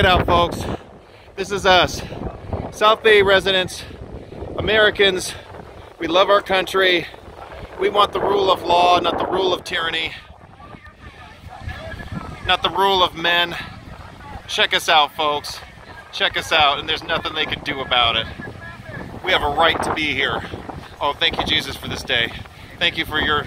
it out, folks. This is us, South Bay residents, Americans. We love our country. We want the rule of law, not the rule of tyranny, not the rule of men. Check us out, folks. Check us out, and there's nothing they can do about it. We have a right to be here. Oh, thank you, Jesus, for this day. Thank you for your